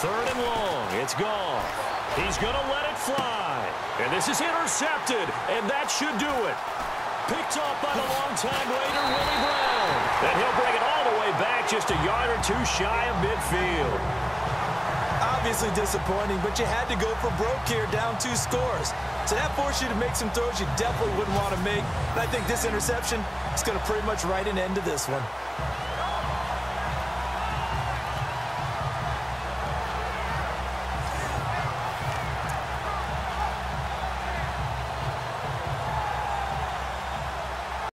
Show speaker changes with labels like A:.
A: Third and long. It's gone. He's going to let it fly. And this is intercepted, and that should do it. Picked off by the longtime Raider, Willie Brown. And he'll bring it all the way back just a yard or two shy of midfield.
B: Obviously disappointing, but you had to go for broke here, down two scores. So that forced you to make some throws you definitely wouldn't want to make. And I think this interception is going to pretty much write an end to this one.